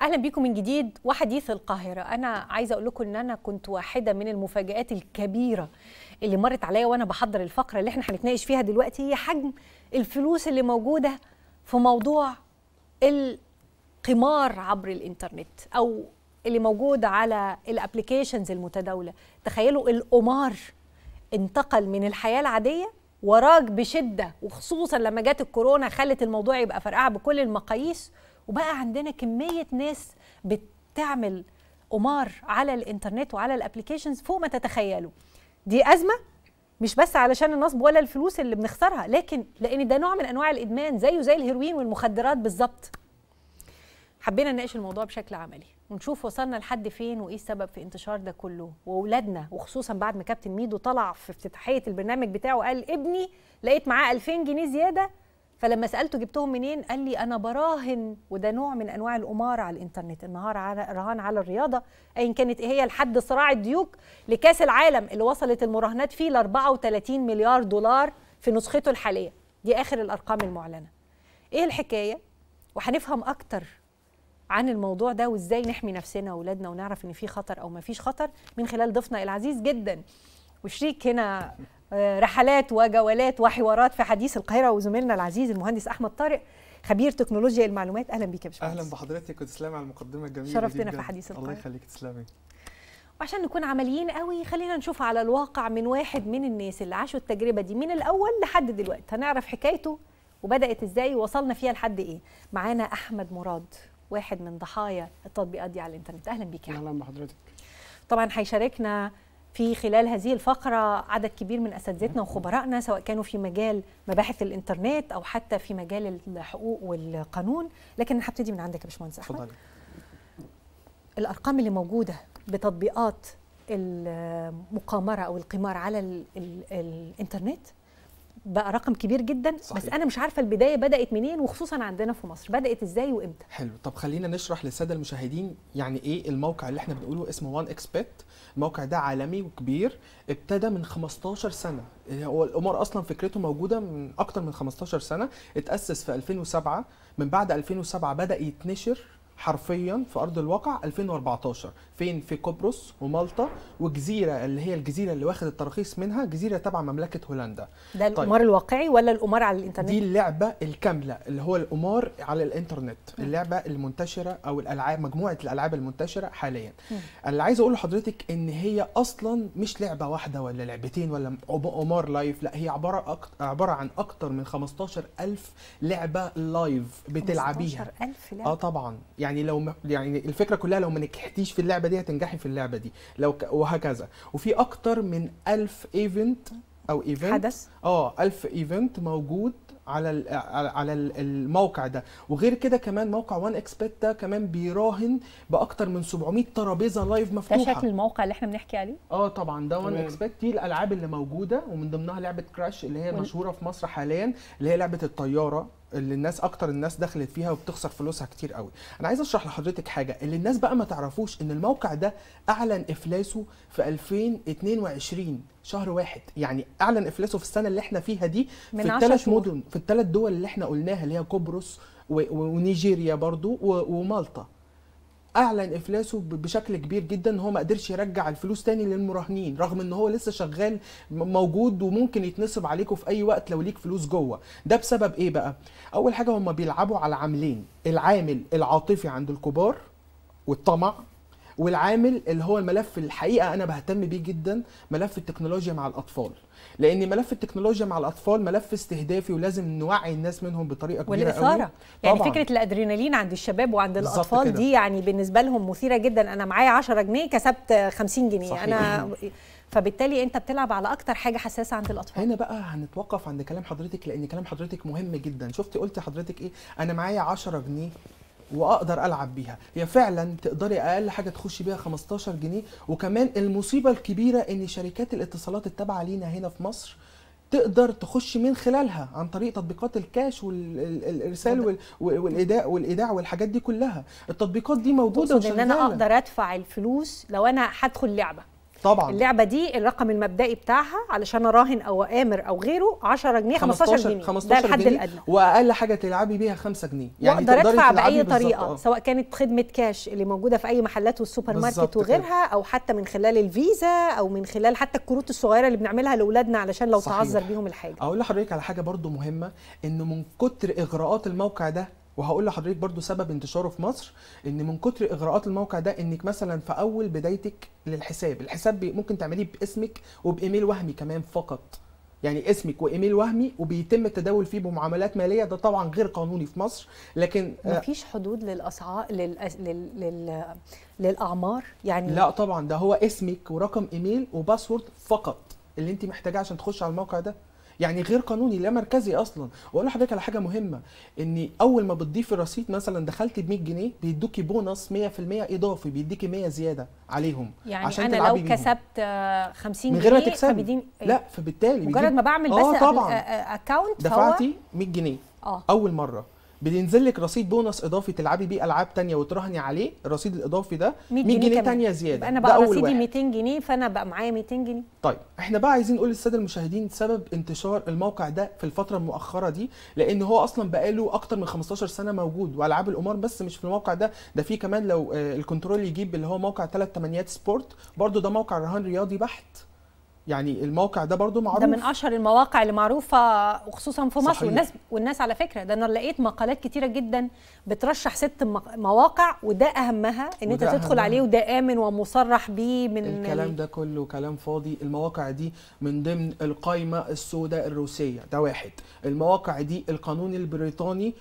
أهلا بيكم من جديد وحديث القاهرة. أنا عايزة أقول لكم إن أنا كنت واحدة من المفاجآت الكبيرة اللي مرت عليا وأنا بحضر الفقرة اللي إحنا هنتناقش فيها دلوقتي هي حجم الفلوس اللي موجودة في موضوع القمار عبر الإنترنت أو اللي موجود على الابلكيشنز المتداولة. تخيلوا القمار انتقل من الحياة العادية وراج بشدة وخصوصا لما جت الكورونا خلت الموضوع يبقى فرقعة بكل المقاييس وبقى عندنا كمية ناس بتعمل قمار على الإنترنت وعلى ال applications فوق ما تتخيلوا. دي أزمة مش بس علشان النصب ولا الفلوس اللي بنخسرها لكن لأن ده نوع من أنواع الإدمان زيه زي الهيروين والمخدرات بالظبط. حبينا نناقش الموضوع بشكل عملي ونشوف وصلنا لحد فين وإيه السبب في انتشار ده كله. وأولادنا وخصوصا بعد ما كابتن ميدو طلع في افتتاحية البرنامج بتاعه قال ابني لقيت معاه 2000 جنيه زيادة فلما سألته جبتهم منين قال لي أنا براهن وده نوع من أنواع القمار على الإنترنت النهار على رهان على الرياضة ايا كانت هي لحد صراع الديوك لكأس العالم اللي وصلت المراهنات فيه ل 34 مليار دولار في نسخته الحالية. دي آخر الأرقام المعلنة. إيه الحكاية؟ وهنفهم أكتر عن الموضوع ده وإزاي نحمي نفسنا واولادنا ونعرف إن في خطر أو ما فيش خطر من خلال ضيفنا العزيز جدا. وشريك هنا رحلات وجولات وحوارات في حديث القاهرة وزميلنا العزيز المهندس أحمد طارق خبير تكنولوجيا المعلومات. أهلا بيك يا باشمهندس. أهلا بحضرتك وتسلمي على المقدمة الجميلة شرفتنا في حديث القاهرة. الله يخليك تسلمي. وعشان نكون عمليين قوي خلينا نشوف على الواقع من واحد من الناس اللي عاشوا التجربة دي من الأول لحد دلوقتي. هنعرف حكايته وبدأت إزاي ووصلنا فيها لحد إيه. معانا أحمد مراد واحد من ضحايا التطبيقات دي على الإنترنت. أهلا بيك يا أهلا بحضرتك. طبعا هيشاركنا في خلال هذه الفقرة عدد كبير من أساتذتنا وخبرائنا سواء كانوا في مجال مباحث الإنترنت أو حتى في مجال الحقوق والقانون. لكن هبتدي من عندك يا باشمهندس أحمد. اتفضلي الأرقام اللي موجودة بتطبيقات المقامرة أو القمار على ال ال الإنترنت بقى رقم كبير جدا صحيح. بس أنا مش عارفة البداية بدأت منين وخصوصا عندنا في مصر. بدأت إزاي وإمتى؟ حلو. طب خلينا نشرح للسادة المشاهدين يعني إيه الموقع اللي إحنا بنقوله اسمه وان اكسبت الموقع ده عالمي وكبير ابتدى من 15 سنة. هو القمار أصلا فكرته موجودة من أكتر من 15 سنة. اتأسس في 2007 من بعد 2007 بدأ يتنشر حرفيا في أرض الواقع 2014 فين؟ في قبرص ومالطا وجزيرة اللي هي الجزيرة اللي واخد التراخيص منها جزيرة تبع مملكة هولندا. ده القمار الواقعي ولا القمار على الإنترنت؟ دي اللعبة الكاملة اللي هو القمار على الإنترنت اللعبة المنتشرة أو الألعاب مجموعة الألعاب المنتشرة حاليا. اللي عايز أقول لحضرتك إن هي أصلا مش لعبة واحدة ولا لعبتين ولا قمار لايف لا هي عبارة أكت... عبارة عن أكتر من 15000 لعبة live بتلعبيها. 15000 لعبة. آه طبعا. يعني لو م... يعني الفكرة كلها لو ما نجحتيش في اللعبة دي هتنجحي في اللعبة دي. لو ك... وهكذا. وفي أكتر من 1000 event أو event حدث. آه 1000 event موجود على ال على الموقع ده. وغير كده كمان موقع 1xBet ده كمان بيراهن بأكتر من 700 ترابيزة live ده مفتوحة. شكل الموقع اللي إحنا بنحكي عليه؟ آه طبعا. ده 1xBet دي الألعاب اللي موجودة ومن ضمنها لعبة Crash اللي هي مشهورة في مصر حاليا اللي هي لعبة الطيارة. اللي الناس أكتر الناس دخلت فيها وبتخسر فلوسها كتير قوي. أنا عايز أشرح لحضرتك حاجة. اللي الناس بقى ما تعرفوش إن الموقع ده أعلن إفلاسه في 2022 شهر واحد. يعني أعلن إفلاسه في السنة اللي إحنا فيها دي في 10 الثلاث. مدن في الثلاث دول اللي إحنا قلناها اللي هي قبرص ونيجيريا برضو ومالطا. أعلن إفلاسه بشكل كبير جدا إن هو ما قدرش يرجع الفلوس تاني للمراهنين رغم إن هو لسه شغال موجود وممكن يتنصب عليكم في أي وقت لو ليك فلوس جوه. ده بسبب إيه بقى؟ أول حاجة هم بيلعبوا على عاملين العامل العاطفي عند الكبار والطمع والعامل اللي هو الملف الحقيقة أنا بهتم بيه جدا ملف التكنولوجيا مع الأطفال. لأن ملف التكنولوجيا مع الأطفال ملف استهدافي ولازم نوعي الناس منهم بطريقة كبيرة قوي. والإثارة. يعني طبعاً. فكرة الأدرينالين عند الشباب وعند الأطفال كده. دي يعني بالنسبة لهم مثيرة جدا. أنا معايا 10 جنيه كسبت 50 جنيه. صحيح. أنا فبالتالي أنت بتلعب على أكتر حاجة حساسة عند الأطفال. هنا بقى هنتوقف عند كلام حضرتك لأن كلام حضرتك مهم جدا. شفتي قلت حضرتك إيه؟ أنا معايا 10 جنيه. وأقدر ألعب بيها. هي فعلا تقدري أقل حاجة تخشي بيها 15 جنيه وكمان المصيبة الكبيرة إن شركات الاتصالات التابعة لينا هنا في مصر تقدر تخش من خلالها عن طريق تطبيقات الكاش والارسال وال- والإيداع والإيداع والحاجات دي كلها. التطبيقات دي موجودة تقصد إن أنا. أقدر أدفع الفلوس لو أنا هدخل لعبة. طبعا اللعبة دي الرقم المبدئي بتاعها علشان اراهن أو آمر أو غيره 10 جنيه 15 جنيه 15 ده الحد جنيه الادنى وأقل حاجة تلعبي بيها 5 جنيه يعني واقدر تقدري أدفع تلعبي بأي طريقة آه. سواء كانت خدمة كاش اللي موجودة في أي محلات والسوبر ماركت كده. وغيرها أو حتى من خلال الفيزا أو من خلال حتى الكروت الصغيرة اللي بنعملها لأولادنا علشان لو صحيح. تعذر بيهم الحاجة أقول لحضرتك على حاجة برضو مهمة ان من كتر إغراءات الموقع ده وهقول لحضرتك برضو سبب انتشاره في مصر إن من كتر إغراءات الموقع ده إنك مثلا في أول بدايتك للحساب الحساب ممكن تعمليه باسمك وبإيميل وهمي كمان فقط. يعني اسمك وإيميل وهمي وبيتم التداول فيه بمعاملات مالية ده طبعا غير قانوني في مصر لكن آه، مفيش حدود للأسعار لل... لل... لل... للأعمار؟ يعني لا طبعا ده هو اسمك ورقم إيميل وباسورد فقط اللي أنت محتاجاه عشان تخش على الموقع ده. يعني غير قانوني لا مركزي أصلا. وأقول لحضرتك على حاجة مهمة ان أول ما بتضيفي الرصيد مثلا دخلت ب 100 جنيه بيدوكي بونص 100% إضافي بيديكي 100 زيادة عليهم يعني عشان أنا لو بيهم. كسبت آه، 50 من غير ما تكسبي. لا فبالتالي مجرد ما بعمل بس آه طبعا. account دفعتي 100 جنيه أول مرة. بينزل لك رصيد بونص إضافي تلعبي بيه ألعاب تانية وتراهني عليه. الرصيد الإضافي ده 100 100 جنيه كمان. تانية زيادة. أنا بقى رصيدي واحد. 200 جنيه فأنا بقى معايا 200 جنيه. طيب إحنا بقى عايزين نقول للسادة المشاهدين سبب انتشار الموقع ده في الفترة المؤخرة دي لأن هو أصلا بقاله أكتر من 15 سنة موجود وألعاب القمار بس مش في الموقع ده. ده في كمان لو آه، ال control يجيب اللي هو موقع 3 تمانيات sport. برضو ده موقع رهان رياضي بحت. يعني الموقع ده برضو معروف ده من أشهر المواقع اللي معروفة وخصوصا في مصر. صحيح. والناس والناس على فكرة ده أنا لقيت مقالات كتيرة جدا بترشح ست مواقع وده أهمها إن أنت تدخل أهمها. عليه وده آمن ومصرح بيه من الكلام ده كله كلام فاضي. المواقع دي من ضمن القائمة السوداء الروسية. ده واحد. المواقع دي القانون البريطاني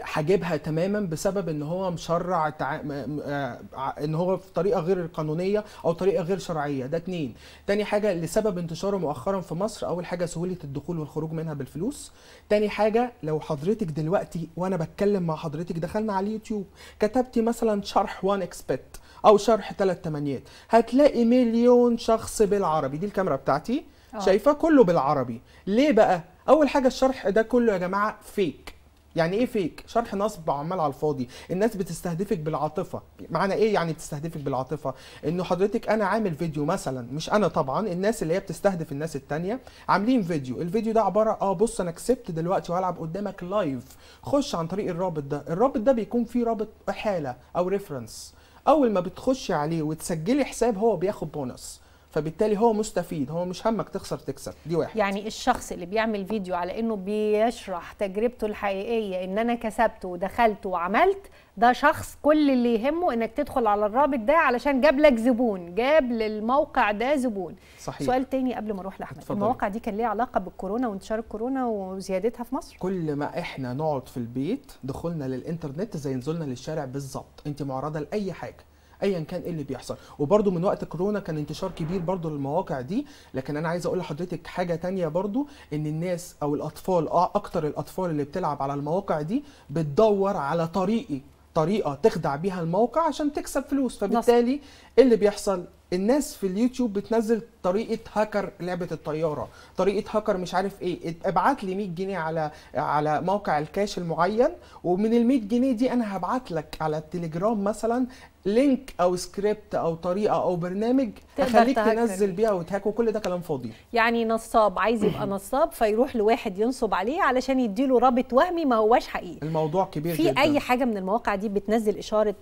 حاجبها تماما بسبب إن هو مشرع تع... آه، إن هو في طريقة غير قانونية أو طريقة غير شرعية. ده اتنين. تاني حاجة لسبب انتشاره مؤخرا في مصر أول حاجة سهولة الدخول والخروج منها بالفلوس. تاني حاجة لو حضرتك دلوقتي وأنا بتكلم مع حضرتك دخلنا على اليوتيوب كتبتي مثلا شرح 1 اكسبت أو شرح 3 تمانيات هتلاقي مليون شخص بالعربي. دي الكاميرا بتاعتي. آه. شايفة كله بالعربي. ليه بقى؟ أول حاجة الشرح ده كله يا جماعة فيك يعني إيه fake شرح نصب وعمال على الفاضي. الناس بتستهدفك بالعاطفة. معنى إيه يعني بتستهدفك بالعاطفة؟ إنه حضرتك أنا عامل فيديو مثلا مش أنا طبعا الناس اللي هي بتستهدف الناس التانية عاملين فيديو. الفيديو ده عبارة آه بص أنا كسبت دلوقتي وهلعب قدامك live خش عن طريق الرابط ده. الرابط ده بيكون فيه رابط احاله أو reference أول ما بتخشي عليه وتسجلي حساب هو بياخد بونص فبالتالي هو مستفيد هو مش همك تخسر تكسب دي واحد. يعني الشخص اللي بيعمل فيديو على إنه بيشرح تجربته الحقيقية إن أنا كسبت ودخلت وعملت ده شخص كل اللي يهمه إنك تدخل على الرابط ده علشان جاب لك زبون جاب للموقع ده زبون. صحيح. سؤال تاني قبل ما أروح لأحمد. المواقع دي كان ليها علاقة بالكورونا وانتشار الكورونا وزيادتها في مصر؟ كل ما إحنا نقعد في البيت دخولنا للإنترنت زي نزولنا للشارع بالظبط. أنت معرضة لأي حاجة. ايا كان إيه اللي بيحصل. وبرده من وقت كورونا كان انتشار كبير برده للمواقع دي. لكن أنا عايز أقول لحضرتك حاجة تانية برده إن الناس أو الأطفال آه أكتر الأطفال اللي بتلعب على المواقع دي بتدور على طريقه طريقة تخدع بيها الموقع عشان تكسب فلوس. فبالتالي إيه اللي بيحصل؟ الناس في اليوتيوب بتنزل طريقة هاكر لعبة الطيارة. طريقة هاكر مش عارف إيه. ابعت لي 100 جنيه على على موقع الكاش المعين ومن ال 100 جنيه دي أنا هبعت لك على التليجرام مثلا link أو سكريبت أو طريقة أو برنامج هخليك تهكر تنزل بيه. بيها وتهاك وكل ده كلام فاضي. يعني نصاب. عايز يبقى نصاب فيروح لواحد ينصب عليه علشان يديله رابط وهمي ما هواش حقيقي. الموضوع كبير في جدا. أي حاجة من المواقع دي بتنزل إشارة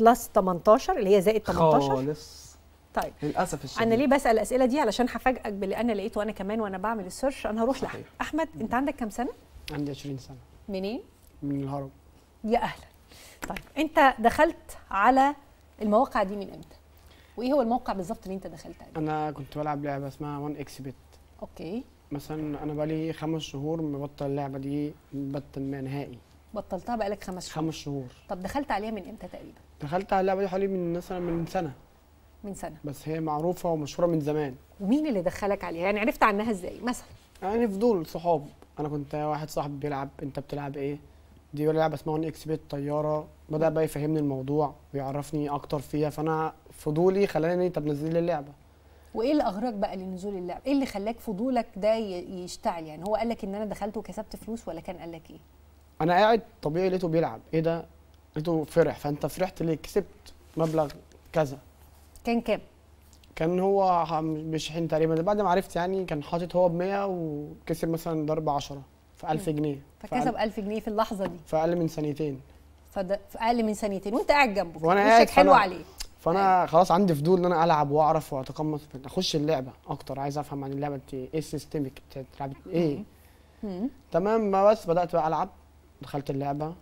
plus 18 اللي هي زائد 18 خالص. طيب. للأسف الشديد. أنا ليه بسأل الأسئلة دي؟ علشان هفاجئك باللي أنا لقيته أنا كمان وأنا بعمل ال search أنا هروح. لأحمد. أحمد أنت عندك كام سنة؟ عندي 20 سنة. منين؟ من الهرم. يا أهلا. طيب أنت دخلت على المواقع دي من إمتى؟ وإيه هو الموقع بالظبط اللي أنت دخلت عليه أنا كنت بلعب لعبة اسمها 1xBet okay. مثلا أنا بقالي خمس شهور مبطل اللعبة دي بطل ما نهائي. بطلتها بقالك خمس شهور. خمس شهور. طب دخلت عليها من إمتى تقريبا؟ دخلت على اللعبة دي حوالي من مثلا من سنة. من سنة. بس هي معروفة ومشهورة من زمان. ومين اللي دخلك عليها؟ يعني عرفت عنها إزاي مثلا؟ يعني فضول صحاب. أنا كنت واحد صاحبي بيلعب أنت بتلعب إيه؟ دي لعبة اسمها 1 إكس بت طيارة. بدأ بقى يفهمني الموضوع ويعرفني أكتر فيها. فأنا فضولي خلاني طب نزل لي اللعبة. وإيه اللي اغراك بقى لنزول اللعب إيه اللي خلاك فضولك ده يشتعل؟ يعني هو قال لك إن أنا دخلت وكسبت فلوس ولا كان قال لك إيه؟ أنا قاعد طبيعي لقيته بيلعب. إيه ده؟ لقيته فرح. فأنت فرحت ليه؟ كسبت مبلغ كذا. كان كام؟ كان هو بيشحن تقريبا. بعد ما عرفت يعني كان حاطط هو ب 100 وكسب مثلا ضرب 10 في 1000 جنيه. فكسب 1000 جنيه في اللحظة دي. في أقل من ثانيتين. فده في أقل من ثانيتين. وأنت قاعد جنبه. وشك قاعد حلو عليه. فأنا خلاص عندي فضول إن أنا ألعب وأعرف وأتقمص. أخش اللعبة أكتر. عايز أفهم عن اللعبة دي. إيه السيستمك بتلعب إيه. تمام. ما بس بدأت بقى ألعب. دخلت اللعبة.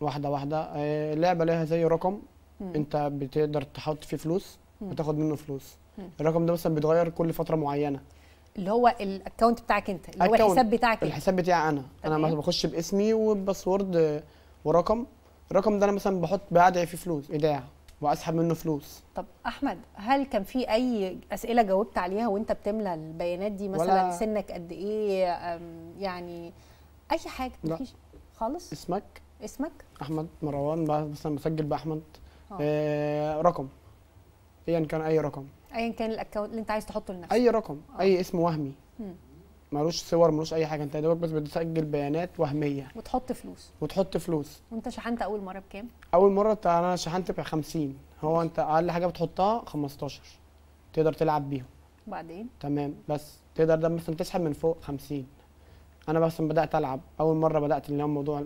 واحدة واحدة. آه، اللعبة ليها زي رقم. أنت بتقدر تحط فيه فلوس. مم. وتاخد منه فلوس. الرقم ده مثلا بيتغير كل فترة معينة. اللي هو الاكونت بتاعك انت اللي هو. الحساب بتاعك الحساب بتاعي أنا. أنا بخش باسمي وباسورد ورقم. الرقم ده أنا مثلا بحط بادعي فيه فلوس إيداع وأسحب منه فلوس. طب أحمد هل كان في أي أسئلة جاوبت عليها وأنت بتملى البيانات دي مثلا؟ سنك قد إيه؟ يعني أي حاجة. لا. مفيش. خالص؟ اسمك؟ اسمك؟ أحمد مروان مثلا مسجل باحمد آه. آه رقم. ايا كان أي رقم. ايا كان الاكونت اللي أنت عايز تحطه لنفسك. أي رقم أي اسم وهمي. ملوش صور ملوش أي حاجة. أنت يا دوبك بس بتسجل بيانات وهمية. وتحط فلوس. وتحط فلوس. وأنت شحنت أول مرة بكام؟ أول مرة أنا شحنت ب 50 هو أنت أقل حاجة بتحطها 15 تقدر تلعب بيهم. وبعدين تمام. بس تقدر ده مثلا تسحب من فوق 50 أنا مثلا بدأت ألعب. أول مرة بدأت اللي هو موضوع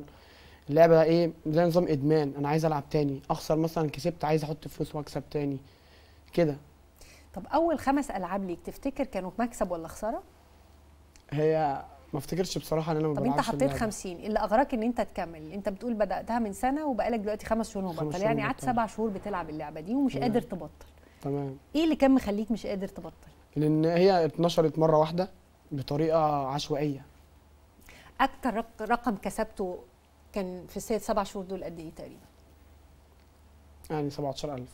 اللعبة إيه؟ زي نظام إدمان. أنا عايز ألعب تاني. أخسر مثلا كسبت عايز أحط فلوس وأكسب تاني. كده. طب أول خمس ألعاب ليك تفتكر كانوا مكسب ولا خسارة؟ هي ما افتكرش بصراحة إن أنا ما طب أنت حطيت اللعبة. 50 اللي اغراك إن أنت تكمل. أنت بتقول بدأتها من سنة وبقالك دلوقتي خمس شهور مبطل يعني قعدت. سبع شهور بتلعب اللعبة دي ومش تمام. قادر تبطل. تمام. إيه اللي كان مخليك مش قادر تبطل؟ لأن هي اتنشرت مرة واحدة بطريقة عشوائية. أكتر رق- رقم كسبته كان في الست سبع شهور دول قد إيه تقريبا؟ يعني 17000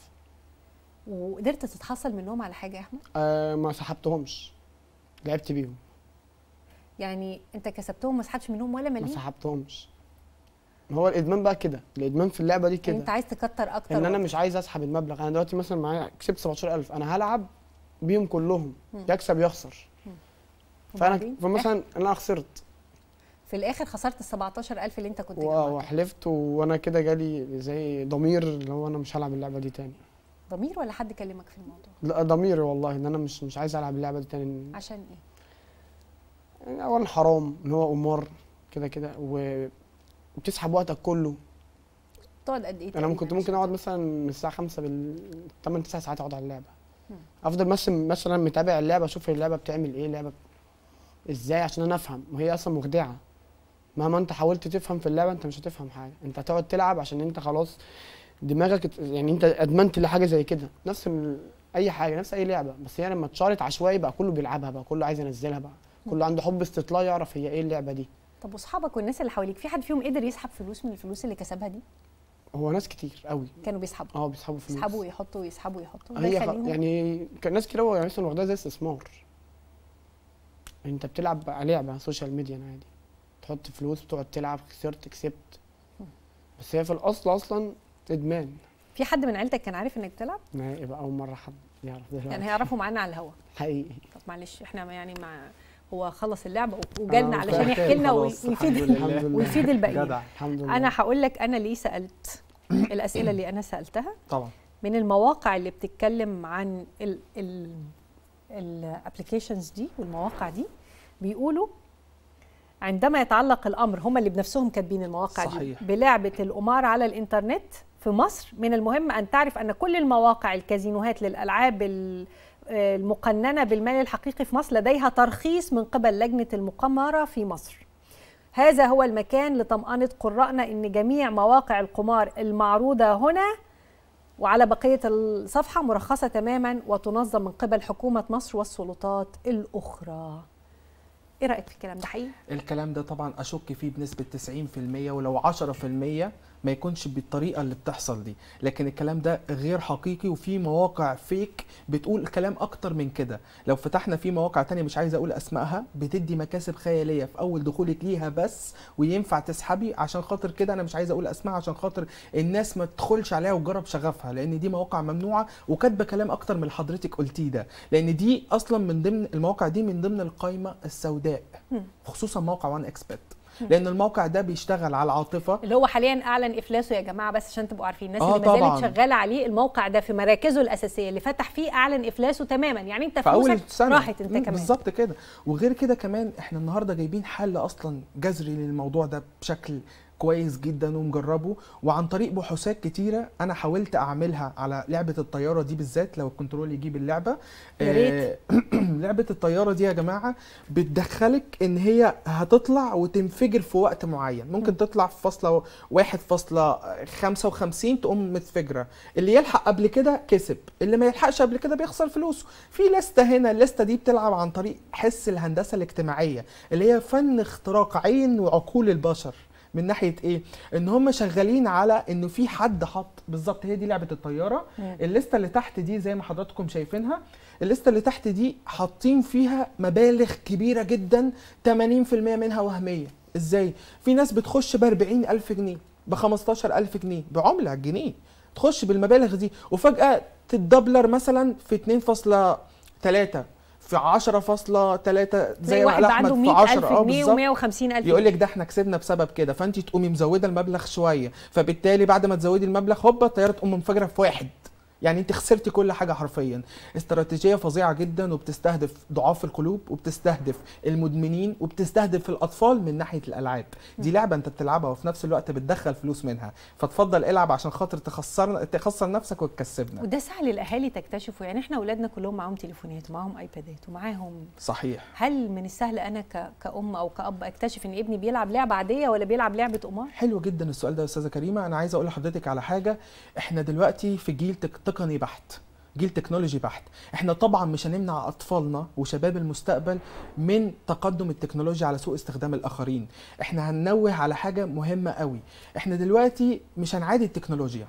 وقدرت تتحصل منهم على حاجة يا أحمد؟ آه ما سحبتهمش. لعبت بيهم. يعني أنت كسبتهم ما سحبتش منهم ولا ما مليم سحبتهمش. هو الإدمان بقى كده. الإدمان في اللعبة دي يعني كده. أنت عايز تكتر أكتر إن أنا. مش عايز أسحب المبلغ. أنا دلوقتي مثلا معايا كسبت 17000 أنا هلعب بيهم كلهم. يكسب يخسر. فأنا؟ فمثلا أنا خسرت. في الآخر خسرت ال 17000 اللي أنت كنت جمعتهم وحلفت وأنا كده جالي زي ضمير اللي هو أنا مش هلعب اللعبة دي تاني. ضمير ولا حد كلمك في الموضوع؟ لا ضميري والله إن أنا مش مش عايز ألعب اللعبة دي تاني. عشان إيه؟ يعني اولا حرام إن هو قمار كده كده و- وبتسحب وقتك كله. تقعد قد إيه أنا كنت ممكن أقعد مثلا من الساعة 5 بال 8 9 ساعات أقعد على اللعبة. مم. أفضل مثلا مثلا متابع اللعبة أشوف اللعبة بتعمل إيه اللعبة إزاي عشان أنا أفهم. وهي أصلا مخدعة. مهما أنت حاولت تفهم في اللعبة أنت مش هتفهم حاجة. أنت هتقعد تلعب عشان أنت خلاص دماغك يعني انت ادمنت لحاجة زي كده. نفس اي حاجة نفس اي لعبة. بس هي لما اتشهرت عشوائي بقى كله بيلعبها بقى كله عايز ينزلها بقى. كله عنده حب استطلاع يعرف هي إيه اللعبة دي. طب واصحابك والناس اللي حواليك في حد فيهم قدر يسحب فلوس من الفلوس اللي كسبها دي؟ هو ناس كتير قوي. كانوا بيسحبوا؟ آه بيسحبوا فلوس. يسحبوا ويحطوا ويسحبوا ويحطوا. ده هي خ- يعني كان ناس كده هو يعني مثلا واخداها زي استثمار. انت بتلعب على لعبه social media عادي. تحط فلوس بتقعد تلعب خسرت كسبت. بس هي في الأصل أصلا إدمان. في حد من عيلتك كان عارف إنك بتلعب؟ ما يبقى أول مرة حد يعرف دلوقتي. يعني هيعرفوا معانا على الهوا. حقيقي. طب معلش إحنا يعني مع هو خلص اللعبه وجالنا آه، علشان. يحكي لنا ويفيد ويفيد الباقيين. جدع. الحمد لله. أنا هقول لك أنا ليه سألت؟ الأسئلة اللي أنا سألتها طبعا. من المواقع اللي بتتكلم عن ال ال ال applications دي والمواقع دي بيقولوا عندما يتعلق الأمر هم اللي بنفسهم كاتبين المواقع صحيح. دي بلعبة القمار على الإنترنت في مصر من المهم أن تعرف أن كل المواقع الكازينوهات للألعاب ال- المقننة بالمال الحقيقي في مصر لديها ترخيص من قبل لجنة المقامرة في مصر. هذا هو المكان لطمأنة قراءنا إن جميع مواقع القمار المعروضة هنا وعلى بقية الصفحة مرخصة تماما وتنظم من قبل حكومة مصر والسلطات الأخرى. إيه رأيك في الكلام ده؟ حقيقي؟ الكلام ده طبعا أشك فيه بنسبة 90% ولو 10% ما يكونش بالطريقة اللي بتحصل دي. لكن الكلام ده غير حقيقي وفي مواقع فيك بتقول كلام أكتر من كده. لو فتحنا في مواقع تانية مش عايز أقول أسمائها بتدي مكاسب خيالية في أول دخولك ليها بس وينفع تسحبي. عشان خاطر كده أنا مش عايز أقول اسمائها عشان خاطر الناس ما تدخلش عليها وتجرب شغفها. لأن دي مواقع ممنوعة وكاتبة كلام أكتر من اللي حضرتك قلتيه ده. لأن دي أصلا من ضمن المواقع دي من ضمن القائمه السوداء. خصوصا موقع وان اكسبت لأن الموقع ده بيشتغل على العاطفة. اللي هو حاليا أعلن افلاسه يا جماعة بس عشان تبقوا عارفين. الناس آه اللي ما. زالت شغالة عليه الموقع ده في مراكزه الأساسية اللي فتح فيه أعلن إفلاسه تماما. يعني أنت فلوسك راحت أنت كمان. بالظبط كده. وغير كده كمان إحنا النهارده جايبين حل أصلا جذري للموضوع ده بشكل كويس جدا ومجربه وعن طريق بحوثات كتيرة أنا حاولت أعملها على لعبة الطيارة دي بالذات لو الكنترول يجيب اللعبة. آه، لعبة الطيارة دي يا جماعة بتدخلك إن هي هتطلع وتنفجر في وقت معين. ممكن تطلع في فاصلة 1.55 تقوم متفجرة. اللي يلحق قبل كده كسب اللي ما يلحقش قبل كده بيخسر فلوسه في لستة هنا الليستة دي بتلعب عن طريق حس الهندسة الاجتماعية اللي هي فن اختراق عين وعقول البشر. من ناحية إيه؟ إن هم شغالين على إنه في حد حط بالظبط هي دي لعبة الطيارة. الليستة اللي تحت دي زي ما حضراتكم شايفينها الليستة اللي تحت دي حاطين فيها مبالغ كبيرة جدا 80% منها وهمية. إزاي؟ في ناس بتخش ب 40000 جنيه ب 15000 جنيه بعملة الجنيه تخش بالمبالغ دي وفجأة تتدبلر مثلا في 2.3 في 10.3 زي واحد عنده احمد في 100000 10 آه جنيه بالظبط. و150000 يقول لك ده إحنا كسبنا بسبب كده فانت تقومي مزودة المبلغ شوية فبالتالي بعد ما تزودي المبلغ هوبا الطياره تقوم منفجره في واحد. يعني انت خسرتي كل حاجة حرفيا. استراتيجية فظيعة جدا وبتستهدف ضعاف القلوب وبتستهدف المدمنين وبتستهدف الأطفال من ناحية الألعاب. دي لعبة انت بتلعبها وفي نفس الوقت بتدخل فلوس منها. فتفضل العب عشان خاطر تخسر تخسر نفسك وتكسبنا. وده سهل الاهالي تكتشفوا يعني إحنا أولادنا كلهم معاهم تليفونات ومعاهم ايبادات ومعاهم صحيح. هل من السهل أنا ك... كأم أو كأب أكتشف إن ابني بيلعب لعبة عادية ولا بيلعب لعبة قمار؟ حلو جدا السؤال ده يا أستاذة كريمة. أنا عايز أقول لحضرتك على حاجة. إحنا دلوقتي في جيل تك... تقني بحت جيل تكنولوجي بحت. إحنا طبعا مش هنمنع أطفالنا وشباب المستقبل من تقدم التكنولوجيا على سوء استخدام الآخرين. إحنا هننوه على حاجة مهمة قوي. إحنا دلوقتي مش هنعادي التكنولوجيا.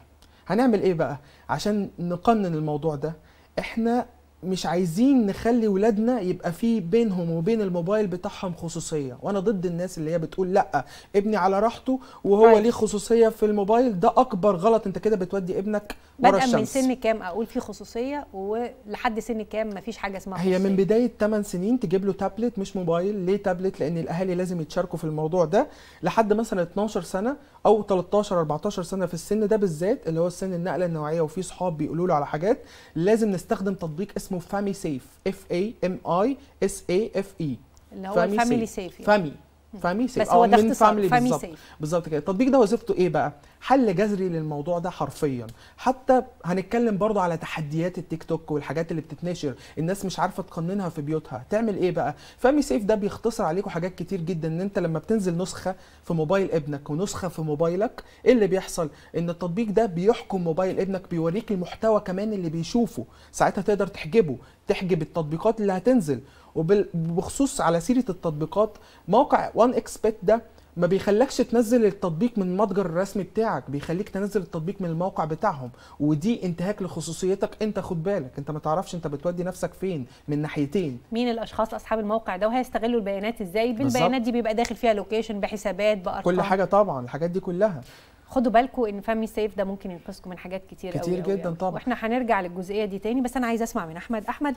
هنعمل إيه بقى؟ عشان نقنن الموضوع ده إحنا مش عايزين نخلي ولادنا يبقى في بينهم وبين الموبايل بتاعهم خصوصية. وأنا ضد الناس اللي هي بتقول لأ ابني على راحته وهو Right. ليه خصوصية في الموبايل. ده أكبر غلط أنت كده بتودي ابنك ورا الشمس من سن كام أقول فيه خصوصية؟ ولحد سن كام مفيش حاجة اسمها هي من خصوصية؟ بداية 8 سنين تجيب له تابلت مش موبايل. ليه تابلت لأن الأهالي لازم يتشاركوا في الموضوع ده لحد مثلا 12 سنة أو 13 14 سنة في السن ده بالذات اللي هو السن النقلة النوعية وفي صحاب بيقولوا له على حاجات. لازم نستخدم تطبيق اسمه FamiSafe F A M I S A F E اللي هو ال family. Safe فامي FamiSafe بس هو ده اختصار Fami بالظبط. Safe بالظبط كده. التطبيق ده وظيفته إيه بقى؟ حل جذري للموضوع ده حرفيا. حتى هنتكلم برضو على تحديات التيك توك والحاجات اللي بتتنشر. الناس مش عارفة تقننها في بيوتها. تعمل إيه بقى؟ FamiSafe ده بيختصر عليكم حاجات كتير جدا إن أنت لما بتنزل نسخة في موبايل ابنك ونسخة في موبايلك إيه اللي بيحصل؟ إن التطبيق ده بيحكم موبايل ابنك بيوريك المحتوى كمان اللي بيشوفه. ساعتها تقدر تحجبه تحجب التطبيقات اللي هتنزل. وبخصوص على سيرة التطبيقات موقع 1xBet ده ما بيخلكش تنزل التطبيق من المتجر الرسمي بتاعك بيخليك تنزل التطبيق من الموقع بتاعهم ودي انتهاك لخصوصيتك انت خد بالك. انت ما تعرفش انت بتودي نفسك فين من ناحيتين. مين الأشخاص أصحاب الموقع ده وهيستغلوا البيانات إزاي. بالبيانات دي بيبقى داخل فيها location بحسابات بأرقام. كل حاجة طبعا الحاجات دي كلها. خدوا بالكم إن FamiSafe ده ممكن ينقذكم من حاجات كتير قوي كتير قوي جدا قوي. طبعا. وإحنا هنرجع للجزئية دي تاني بس أنا عايزه أسمع من أحمد. أحمد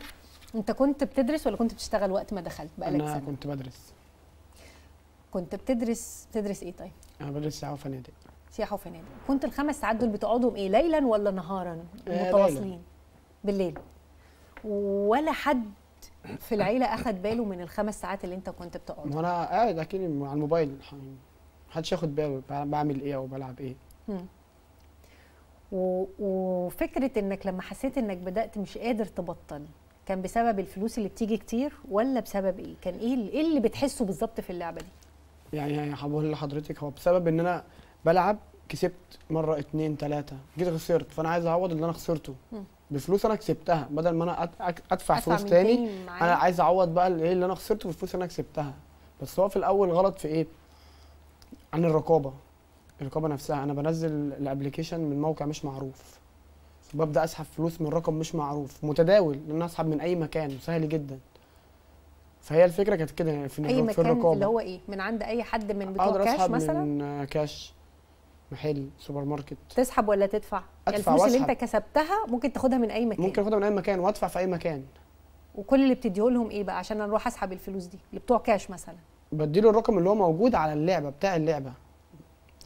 أنت كنت بتدرس ولا كنت بتشتغل وقت ما دخلت؟ بقالك أنا كنت بدرس. كنت بتدرس تدرس إيه طيب؟ أنا بدرس سياحة وفنادق. سياحة وفنادق. كنت الخمس ساعات دول بتقعدهم إيه ليلا ولا نهارا؟ آه، متواصلين. بالليل. ولا حد في العيلة أخد باله من الخمس ساعات اللي أنت كنت بتقعدهم ما أنا قاعد أكيد على الموبايل. محدش ياخد باله بعمل إيه أو بلعب إيه. مم. و... وفكرة إنك لما حسيت إنك بدأت مش قادر تبطل كان بسبب الفلوس اللي بتيجي كتير ولا بسبب إيه؟ كان إيه إيه اللي بتحسه بالظبط في اللعبة دي؟ يعني هقول لحضرتك هو بسبب إن أنا بلعب كسبت مرة اتنين تلاتة جيت خسرت فأنا عايز أعوض اللي أنا خسرته. بفلوس أنا كسبتها بدل ما أنا أدفع فلوس من تاني. أنا عايز أعوض بقى الايه اللي أنا خسرته بالفلوس اللي أنا كسبتها. بس هو في الأول غلط في إيه؟ عن الرقابة. الرقابة نفسها. أنا بنزل ال application من موقع مش معروف. ببدا أسحب فلوس من رقم مش معروف. متداول ان أنا أسحب من أي مكان. سهل جدا. فهي الفكرة كانت كده يعني في, أي مكان اللي هو إيه من عند أي حد من بتوع كاش مثلا من كاش محل سوبر ماركت. تسحب ولا تدفع؟ يعني أدفع الفلوس اللي وأسحب. أنت كسبتها ممكن تاخدها من أي مكان. ممكن أخدها من أي مكان وأدفع في أي مكان. وكل اللي بتديه لهم إيه بقى عشان أروح أسحب الفلوس دي؟ اللي بتوع كاش مثلا. بديله الرقم اللي هو موجود على اللعبة بتاع اللعبة.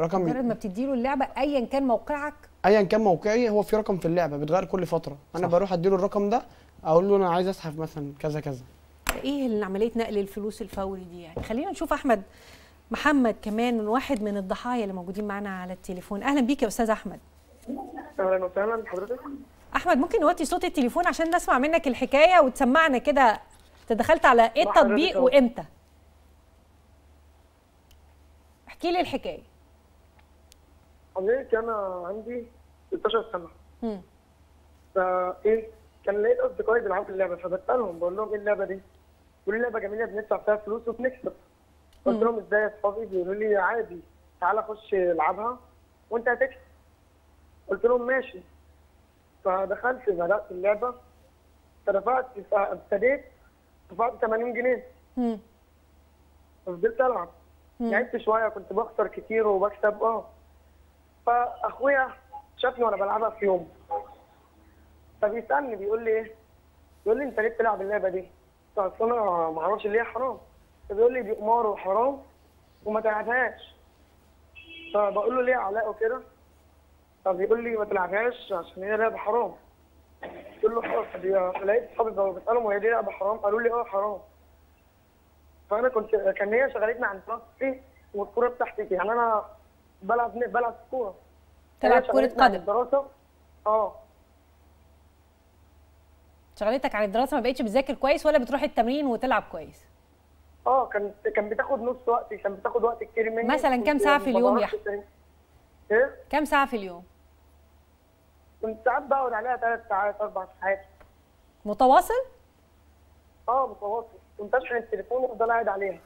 رقم مجرد ما بتديله اللعبة ايا كان موقعك؟ ايا كان موقعي هو في رقم في اللعبة بيتغير كل فترة. أنا صح. بروح أديله الرقم ده أقول له أنا عايز أسحب مثلا كذا كذا. إيه عملية نقل الفلوس الفوري دي يعني؟ خلينا نشوف أحمد محمد كمان من واحد من الضحايا اللي موجودين معانا على التليفون. أهلا بيك يا أستاذ أحمد. أهلا وسهلا بحضرتك. أحمد ممكن نوطي صوت التليفون عشان نسمع منك الحكاية وتسمعنا كده؟ أنت دخلت على إيه التطبيق. وإمتى؟ احكي لي الحكاية. حضرتك أنا عندي 16 سنة. مم. فإيه كان لقيت أصدقائي بيلعبوا اللعبة فبسألهم بقول لهم إيه اللعبة دي؟ بيقولوا لي لعبه جميلة بندفع فيها فلوس وبنكسب. قلت لهم إزاي يا اصحابي؟ بيقولوا لي عادي تعالى خش العبها وأنت هتكسب. قلت لهم ماشي. فدخلت بدأت اللعبة. فدفعت ابتديت دفعت 80 جنيه. مم. ففضلت ألعب. لعبت شوية كنت بخسر كتير وبكسب آه. فأخويا شافني وأنا بلعبها في يوم. فبيسألني بيقول لي إيه؟ بيقول لي أنت ليه بتلعب اللعبة دي؟ له أنا ما أعرفش ليه حرام. فبيقول لي دي قمار وحرام وما تلعبهاش. فبقول له ليه يا علاء وكده؟ فبيقول لي ما تلعبهاش عشان هي لعبة حرام. قلت له خلاص دي- لقيت اصحابي بسالهم هي دي لعبة حرام؟ قالوا لي آه حرام. فأنا كنت كان هي شغلتني عن دراستي والكورة بتاعتي. يعني أنا بلعب بلعب كورة. تلعب عن قدم. الدراسة. آه. شغلتك عن الدراسة ما بقتش بتذاكر كويس ولا بتروح التمرين وتلعب كويس؟ آه كان كان بتاخد نص وقتي كان بتاخد وقت كتير مني. مثلاً كام كنت ساعة في اليوم يا. إيه؟ كام ساعة في اليوم؟ كنت ساعات بقعد عليها ثلاث ساعات أربع ساعات. متواصل؟ آه متواصل. كنت أشحن التليفون وأفضل قاعد عليها.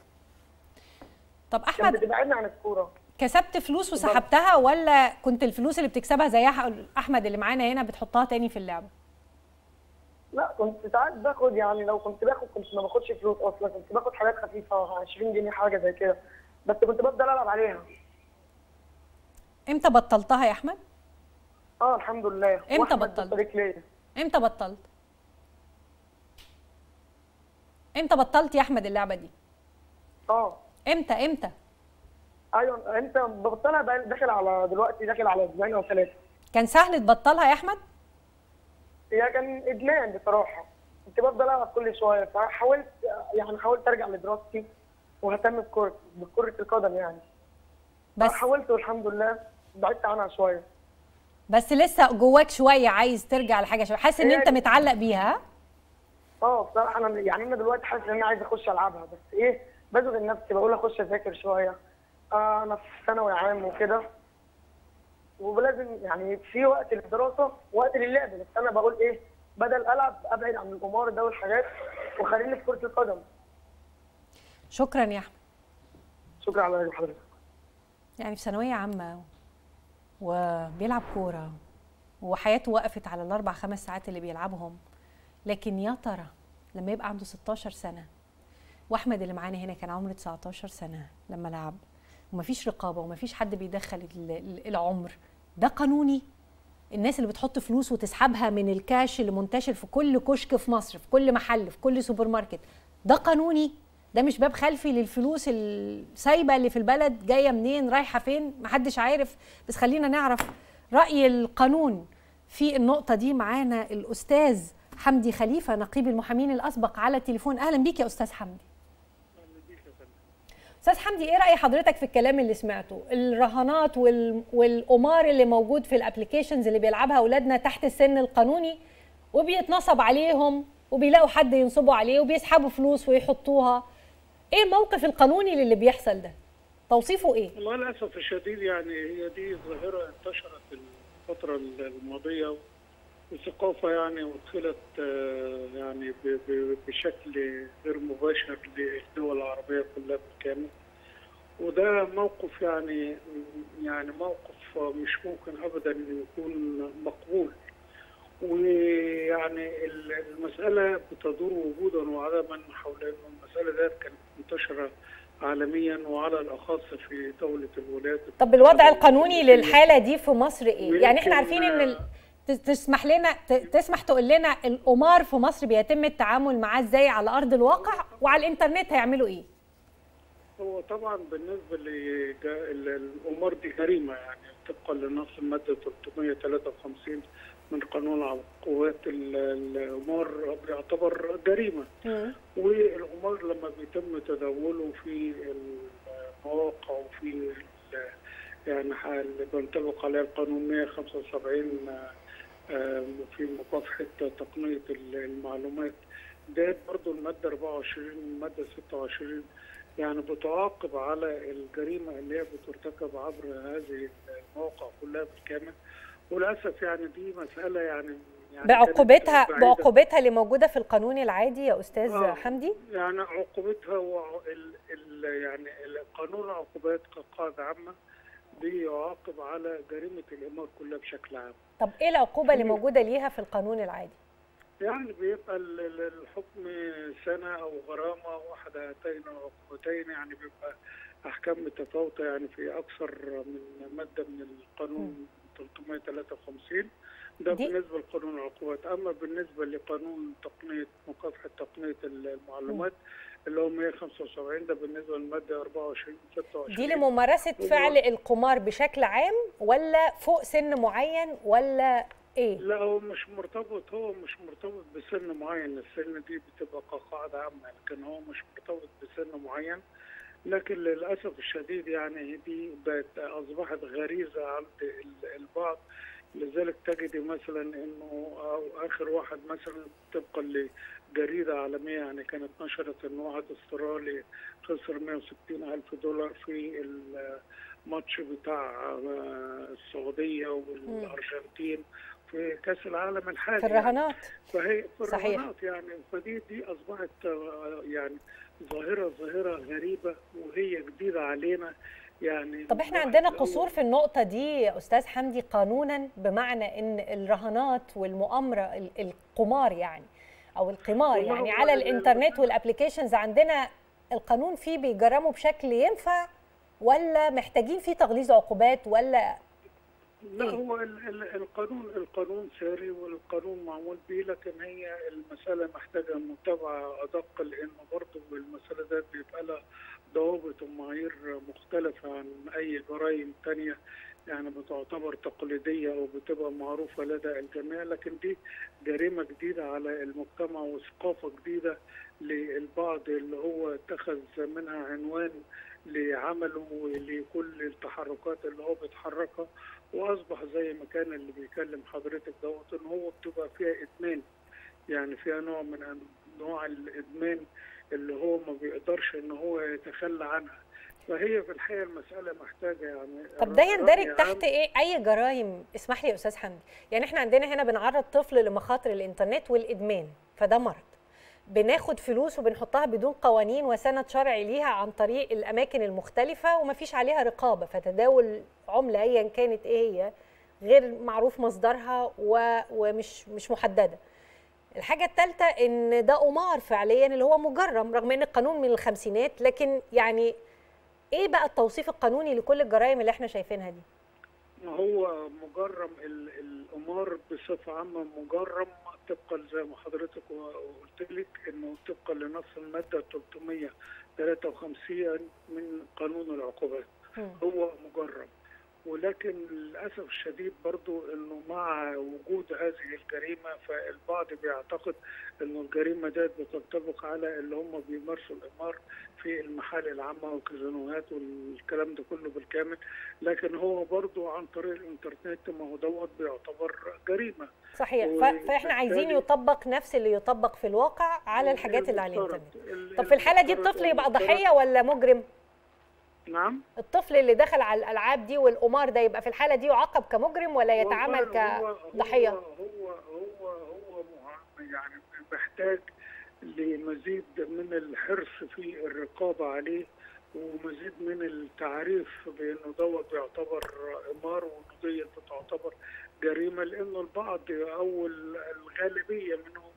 طب كانت أحمد بتبعدني عن الكورة. كسبت فلوس وسحبتها ولا كنت الفلوس اللي بتكسبها زي أحمد اللي معانا هنا بتحطها تاني في اللعبة؟ لا كنت ساعات باخد يعني لو كنت باخد كنت ما باخدش فلوس أصلا كنت باخد حاجات خفيفة 20 جنيه حاجة زي كده. بس كنت بفضل ألعب عليها. إمتى بطلتها يا أحمد؟ آه الحمد لله. إمتى بطلت؟ إمتى بطلت؟ إمتى بطلت يا أحمد اللعبة دي؟ آه. إمتى؟ إمتى؟ أيوه انت ببطلها داخل على دلوقتي داخل على أسبوعين أو ثلاثة. كان سهل تبطلها يا أحمد؟ هي كان إدمان بصراحة. كنت بفضل العب كل شوية فحاولت يعني حاولت أرجع لدراستي وأهتم بكره بكرة القدم يعني. بس حاولت والحمد لله بعدت عنها شوية. بس لسه جواك شوية عايز ترجع لحاجة شوية. حاسس إن أنت متعلق بيها؟ ها؟ آه بصراحة أنا يعني أنا دلوقتي حاسس إن أنا عايز أخش ألعبها بس إيه بشغل نفسي بقول أخش أذاكر شوية. آه أنا في ثانوي عام وكده. ولازم يعني في وقت للدراسة وقت للعب. بس أنا بقول إيه؟ بدل ألعب أبعد عن القمار ده والحاجات. وخليني في كرة القدم. شكرا يا أحمد. شكرا على حضرتك. يعني في ثانوية عامة وبيلعب كورة وحياته وقفت على الأربع خمس ساعات اللي بيلعبهم لكن يا ترى لما يبقى عنده 16 سنة وأحمد اللي معانا هنا كان عمره 19 سنة لما لعب ومفيش رقابة ومفيش حد بيدخل ال- ال- العمر. ده قانوني. الناس اللي بتحط فلوس وتسحبها من الكاش اللي منتشر في كل كشك في مصر في كل محل في كل سوبر ماركت. ده قانوني. ده مش باب خلفي للفلوس السايبة اللي في البلد جاية منين رايحة فين محدش عارف. بس خلينا نعرف رأي القانون في النقطة دي معانا الأستاذ حمدي خليفة نقيب المحامين الأسبق على التليفون. أهلا بيك يا أستاذ حمدي. أستاذ حمدي إيه رأي حضرتك في الكلام اللي سمعته؟ الرهانات وال... والقمار اللي موجود في الابلكيشنز اللي بيلعبها أولادنا تحت السن القانوني وبيتنصب عليهم وبيلاقوا حد ينصبوا عليه وبيسحبوا فلوس ويحطوها. إيه الموقف القانوني للي بيحصل ده؟ توصيفه إيه؟ والله للأسف الشديد يعني هي دي ظاهره انتشرت الفترة الماضية بثقافه يعني وادخلت آه، يعني بشكل غير مباشر للدول العربية كلها بالكامل. وده موقف يعني يعني موقف مش ممكن ابدا إنه يكون مقبول. ويعني ال- المسألة بتدور وجودا وعدما حول إنه المسألة ديت كانت منتشرة عالميا وعلى الأخص في دولة الولايات طب الوضع القانوني للحالة دي في مصر إيه؟ يعني إحنا عارفين إن ال... تس- تسمح لنا تسمح تقول لنا القمار في مصر بيتم التعامل معاه إزاي على أرض الواقع وعلى الإنترنت هيعملوا إيه هو طبعا بالنسبة للامور دي جريمة يعني طبقا لنص المادة 353 من قانون عقوبات ال- الأمور بيعتبر جريمة مم. والامور لما بيتم تداوله في المواقع وفي يعني اللي بينطبق عليها القانون 175 آه، آه، في مكافحه تقنية ال- المعلومات. ده برضو المادة 24 الماده 26 يعني بتعاقب على الجريمة اللي هي بترتكب عبر هذه المواقع كلها بالكامل. وللأسف يعني دي مسألة يعني يعني بعقوبتها بعقوبتها اللي موجودة في القانون العادي يا أستاذ آه. حمدي؟ يعني عقوبتها هو ال ال يعني قانون العقوبات كقاعدة عامة. بيعاقب على جريمة الإمار كلها بشكل عام. طب إيه العقوبة اللي. موجودة ليها في القانون العادي؟ يعني بيبقى ال- ال- الحكم سنة أو غرامة وحدتين أو عقوبتين يعني بيبقى أحكام متفاوتة يعني في أكثر من مادة من القانون 353 ده دي- بالنسبة لقانون العقوبات. أما بالنسبة لقانون تقنية مكافحة تقنية المعلومات اللي هو 175 ده بالنسبة للمادة 24 26 دي لممارسة فعل القمار بشكل عام ولا فوق سن معين ولا إيه؟ لا هو مش مرتبط هو مش مرتبط بسن معين. السن دي بتبقى كقاعدة عامة لكن هو مش مرتبط بسن معين. لكن للأسف الشديد يعني دي بقت أصبحت غريزة عند ال- البعض. لذلك تجد مثلا إنه أو آخر واحد مثلا طبقا لجريدة عالمية يعني كانت نشرت ان واحد أسترالي خسر 160 ألف دولار في الماتش بتاع آه، السعودية والأرجنتين في كأس العالم الحالي. في الرهانات. فهي في صحيح. الرهانات يعني. فدي دي أصبحت آه، يعني ظاهرة ظاهرة غريبة وهي جديدة علينا. يعني طب إحنا عندنا قصور في النقطة دي يا أستاذ حمدي قانونا بمعنى إن الرهانات والمؤامرة ال- القمار يعني أو القمار يعني على ال- الإنترنت والأبليكيشنز عندنا القانون فيه بيجرموا بشكل ينفع ولا محتاجين فيه تغليظ عقوبات ولا لا؟ هو ال- ال- القانون القانون ساري والقانون معمول به لكن هي المسألة محتاجة متابعة أدق لأنه برضه المسألة ده بيبقى لها ضوابط ومعايير مختلفة عن أي جرائم تانية يعني بتعتبر تقليدية أو بتبقى معروفة لدى الجميع لكن دي جريمة جديدة على المجتمع وثقافة جديدة للبعض اللي هو اتخذ منها عنوان لعمله ولكل التحركات اللي هو بيتحركها. وأصبح زي ما كان اللي بيكلم حضرتك دوت إن هو بتبقى فيها إدمان. يعني فيها نوع من انواع الإدمان اللي هو ما بيقدرش إن هو يتخلى عنها. فهي في الحقيقة المسألة محتاجة يعني طب ده يندرج. تحت إيه؟ أي جرائم؟ اسمح لي يا أستاذ حمدي. يعني إحنا عندنا هنا بنعرض طفل لمخاطر الإنترنت والإدمان فده مرض. بناخد فلوس وبنحطها بدون قوانين وسند شرعي ليها عن طريق الأماكن المختلفة ومفيش عليها رقابة فتداول عملة ايا كانت إيه هي غير معروف مصدرها و... ومش مش محددة. الحاجة الثالثة إن ده قمار فعليا اللي هو مجرم رغم إن القانون من الخمسينات لكن يعني إيه بقى التوصيف القانوني لكل الجرائم اللي إحنا شايفينها دي؟ هو مجرم ال- القمار بصفة عامة مجرم طبقا زي ما حضرتك قلت لك إنه طبقا لنص المادة 353 من قانون العقوبات. هو مجرم ولكن للأسف الشديد برضو أنه مع وجود هذه الجريمة فالبعض بيعتقد أنه الجريمة ديت بتنطبق على اللي هم بيمارسوا القمار في المحال العامة والكازينوهات والكلام ده كله بالكامل. لكن هو برضو عن طريق الإنترنت ما هو دوت بيعتبر جريمة. صحيح. ف... وبالتالي- فإحنا عايزين يطبق نفس اللي يطبق في الواقع على الحاجات اللي على المفترض- الإنترنت. ال- طب في الحالة دي الطفل يبقى ضحية ولا مجرم؟ نعم الطفل اللي دخل على الألعاب دي والقمار ده يبقى في الحالة دي يعاقب كمجرم ولا يتعامل والله هو-؟ هو هو هو يعني محتاج لمزيد من الحرص في الرقابة عليه ومزيد من التعريف بأنه دوت يعتبر قمار وإنه ديت تعتبر جريمة لأنه البعض أو الغالبية منهم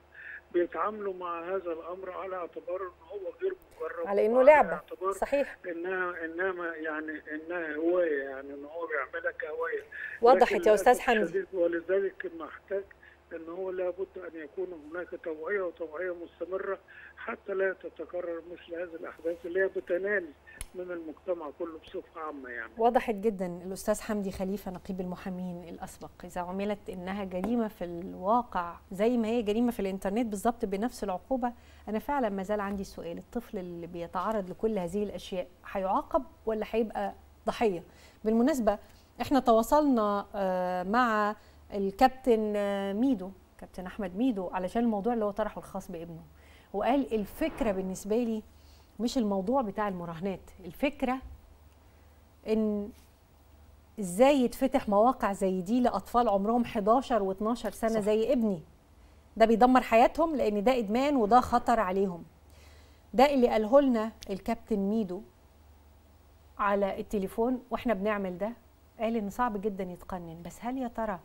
بيتعاملوا مع هذا الأمر على اعتبار أنه هو غير مجرد على وعلى لعبة. اعتبار صحيح. انها انما يعني إنها هواية يعني إن هو بيعملها كهواية. وضحت يا للأسف حمدي ولذلك محتاج ان هو لابد أن يكون هناك توعية وتوعية مستمرة حتى لا تتكرر مثل هذه الأحداث اللي هي بتنال من المجتمع كله بصفة عامة يعني. وضحت جدا الأستاذ حمدي خليفة نقيب المحامين الأسبق. إذا عملت إنها جريمة في الواقع زي ما هي جريمة في الإنترنت بالظبط بنفس العقوبة أنا فعلا ما زال عندي السؤال الطفل اللي بيتعرض لكل هذه الأشياء هيعاقب ولا هيبقى ضحية؟ بالمناسبة إحنا تواصلنا آه، مع الكابتن ميدو كابتن أحمد ميدو علشان الموضوع اللي هو طرحه الخاص بابنه. وقال الفكرة بالنسبة لي مش الموضوع بتاع المراهنات الفكرة إن إزاي يتفتح مواقع زي دي لأطفال عمرهم 11 و12 سنة صح. زي ابني. ده بيدمر حياتهم لأن ده إدمان وده خطر عليهم. ده اللي قاله لنا الكابتن ميدو على التليفون وإحنا بنعمل ده. قال إن صعب جدا يتقنن بس هل يا ترى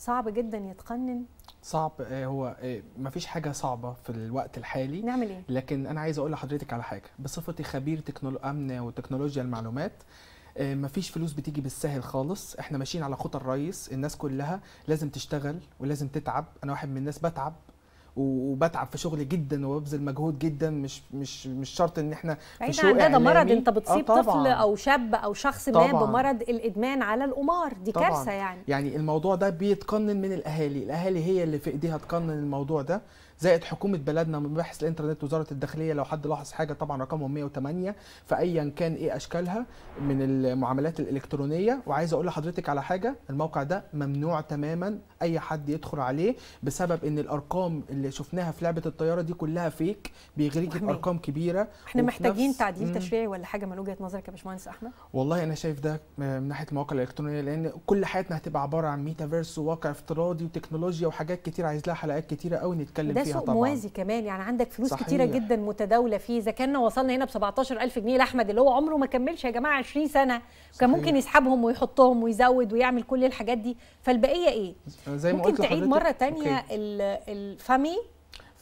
صعب جدا يتقنن؟ صعب آه، هو آه، مفيش حاجة صعبة في الوقت الحالي. نعمل إيه؟ لكن أنا عايز أقول لحضرتك على حاجة. بصفتي خبير تكنولو... أمن وتكنولوجيا المعلومات آه، مفيش فلوس بتيجي بالسهل خالص. إحنا ماشيين على خطى الرئيس. الناس كلها لازم تشتغل ولازم تتعب. أنا واحد من الناس بتعب. وبتعب في شغلي جدا وببذل مجهود جدا مش مش مش شرط إن إحنا في شو ده ده مرض. أنت بتصيب آه طفل. أو شاب أو شخص ما. بمرض الإدمان على القمار دي طبعاً. كارثة يعني يعني الموضوع ده بيتقنن من الأهالي الأهالي هي اللي في إيديها تقنن الموضوع ده زائد حكومة بلدنا مباحث الإنترنت وزارة الداخلية لو حد لاحظ حاجة طبعا رقمهم 108 فايا كان إيه أشكالها من المعاملات الإلكترونية وعايز أقول لحضرتك على حاجة الموقع ده ممنوع تماما أي حد يدخل عليه بسبب إن الأرقام اللي شفناها في لعبة الطيارة دي كلها فيك بيغريكي وهمية. بأرقام كبيرة إحنا محتاجين تعديل مم. تشريعي ولا حاجة من وجهة نظرك يا باشمهندس أحمد والله أنا شايف ده من ناحية المواقع الإلكترونية لأن كل حياتنا هتبقى عبارة عن ميتافيرس وواقع افتراضي وتكنولوجيا وحاجات كتير عايز لها حلقات كتيرة قوي نتكلم ده فيها طبعا موازي كمان يعني عندك فلوس صحيح. كتيره جدا متداولة فيه إذا كنا وصلنا هنا ب 17000 جنيه لأحمد اللي هو عمره ما كملش يا جماعة 20 سنة كان. ممكن يسحبهم ويحطهم ويزود ويعمل كل الحاجات دي فالبقية إيه زي ما ممكن قلت تعيد مرة. ال- ال Fami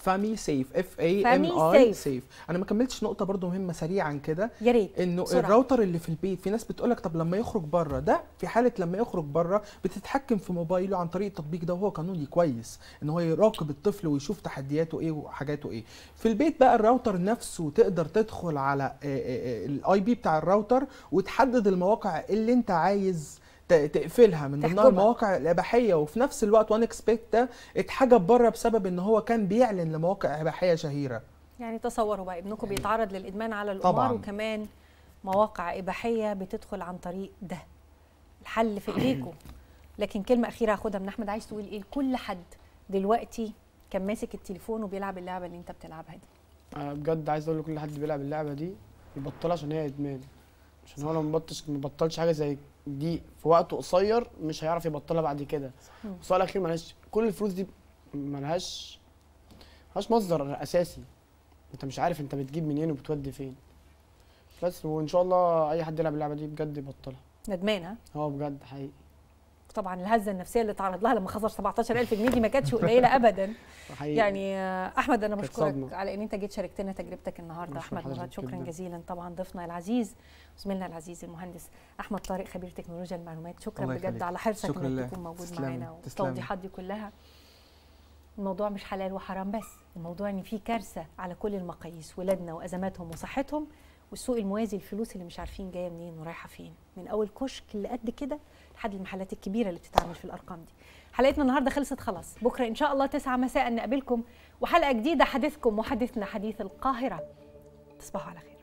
FamiSafe F A M I Safe. أنا ما كملتش نقطة برضو مهمة سريعا كده يا ريت إنه. الراوتر اللي في البيت في ناس بتقول لك طب لما يخرج بره ده في حالة لما يخرج بره بتتحكم في موبايله عن طريق التطبيق ده وهو قانوني كويس إن هو يراقب الطفل ويشوف تحدياته إيه وحاجاته إيه في البيت بقى الراوتر نفسه تقدر تدخل على ال IP بتاع الراوتر وتحدد المواقع اللي أنت عايز تقفلها من ضمنها. المواقع الإباحية وفي نفس الوقت وان اكسبكت ده اتحجب بره بسبب إن هو كان بيعلن لمواقع إباحية شهيرة. يعني تصوروا بقى ابنكم بيتعرض للإدمان على القمار طبعاً. وكمان مواقع إباحية بتدخل عن طريق ده. الحل في إيديكم. لكن كلمة أخيرة هاخدها. من أحمد عايز تقول إيه؟ لكل حد دلوقتي كان ماسك التليفون وبيلعب اللعبة اللي أنت بتلعبها دي. أنا بجد عايز أقول لكل حد بيلعب اللعبة دي يبطلها عشان هي إدمان. عشان هو لو مبطلش مبطلش حاجة زي دي في وقت قصير مش هيعرف يبطلها بعد كده. السؤال الأخير معلش كل الفلوس دي ملهاش ملهاش مصدر أساسي. أنت مش عارف أنت بتجيب منين وبتودي فين. بس وإن شاء الله أي حد يلعب اللعبة دي بجد يبطلها. ندمان ها؟ هو بجد حقيقي. طبعا الهزة النفسية اللي تعرض لها لما خسر 17000 جنيه دي ما كانتش قليلة ابدا يعني آه، أحمد أنا بشكرك. على إن أنت جيت شاركتنا تجربتك النهارده أحمد مراد شكرا جداً. جزيلا طبعا ضيفنا العزيز زميلنا العزيز المهندس أحمد طارق خبير تكنولوجيا المعلومات شكرا بجد. على حرصك إنك. تكون موجود. معانا. والتوضيحات دي كلها الموضوع مش حلال وحرام بس الموضوع إن في كارثة على كل المقاييس ولادنا وأزماتهم وصحتهم والسوق الموازي الفلوس اللي مش عارفين جاية منين ورايحة فين من أول كشك اللي قد كده لحد المحلات الكبيرة اللي بتتعامل في الأرقام دي. حلقتنا النهارده خلصت خلاص. بكرة إن شاء الله 9 مساء نقابلكم وحلقة جديدة حديثكم وحديثنا حديث القاهرة. تصبحوا على خير.